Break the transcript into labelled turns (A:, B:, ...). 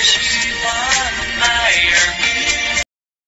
A: she